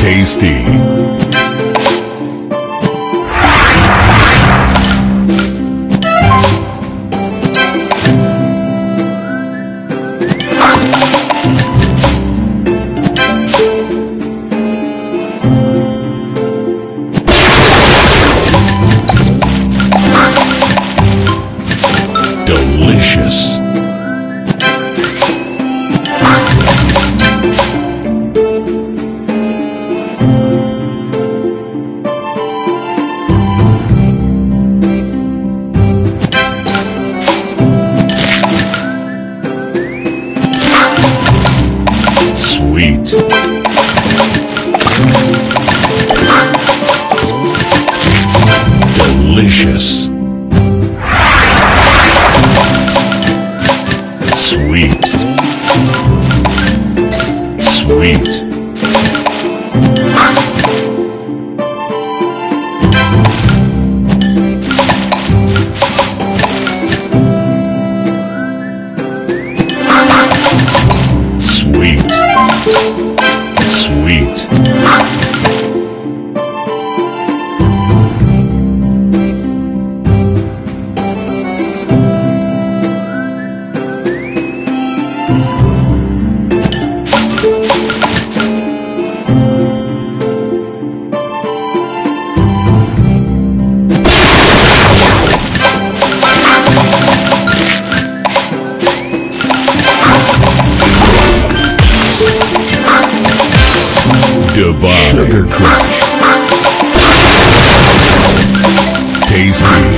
Tasty. Delicious. Sweet. Delicious. Sweet. Sweet. Sweet. Dubai. Sugar Crush. Tasty.